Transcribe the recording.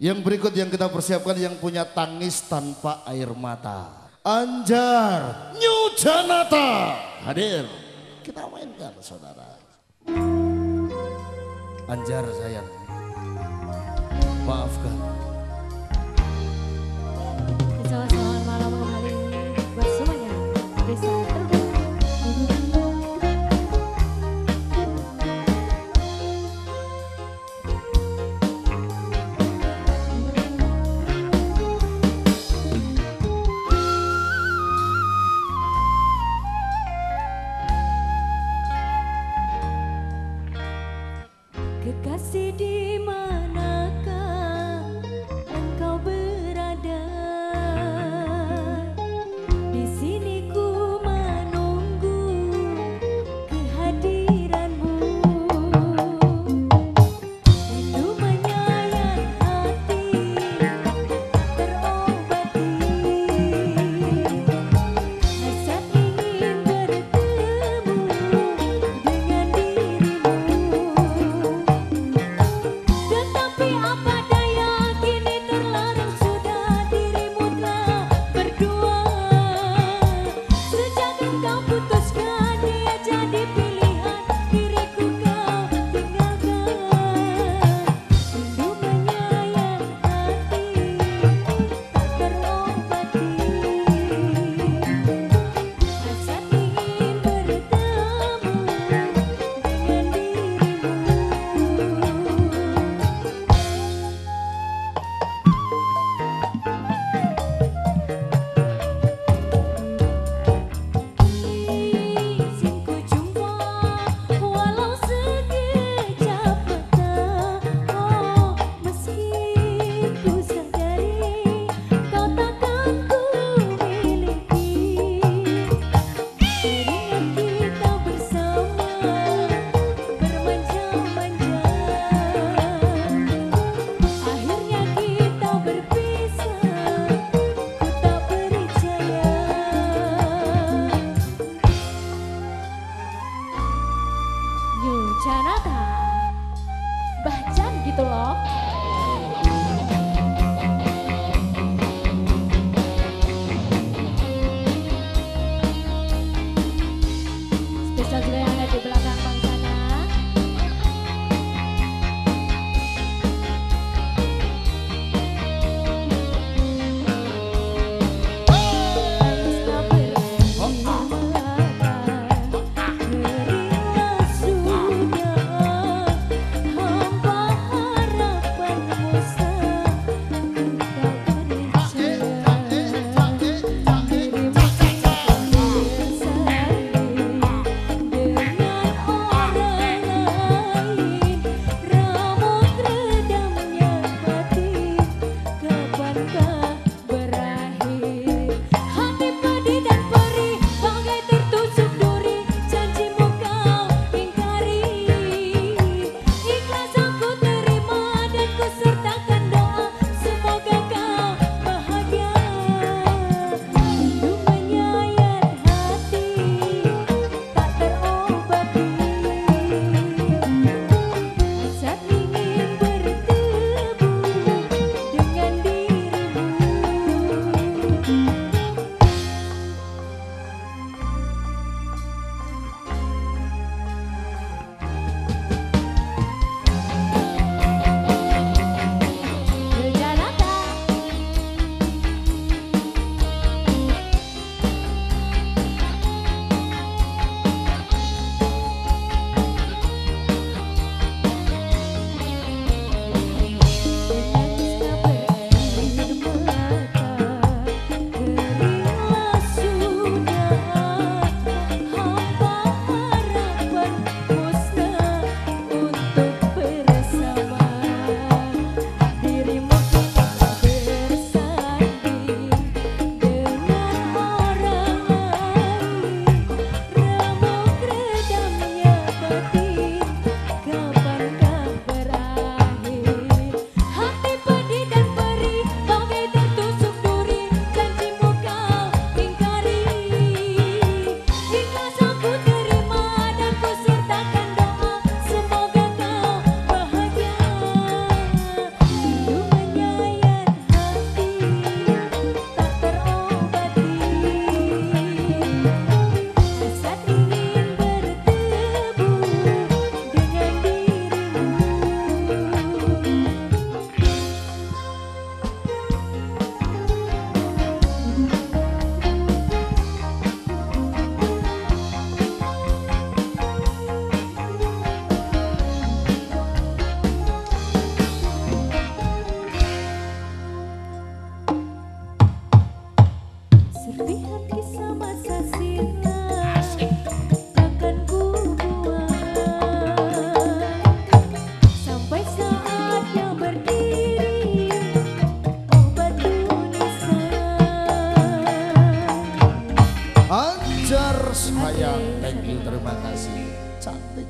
Yang berikut yang kita persiapkan yang punya tangis tanpa air mata. Anjar New Janata hadir. Kita mainkan saudara. Anjar sayang, maafkan. Kekasih di mana Janata. Bacan gitu loh. Hayang, thank you, terima kasih. Cantik.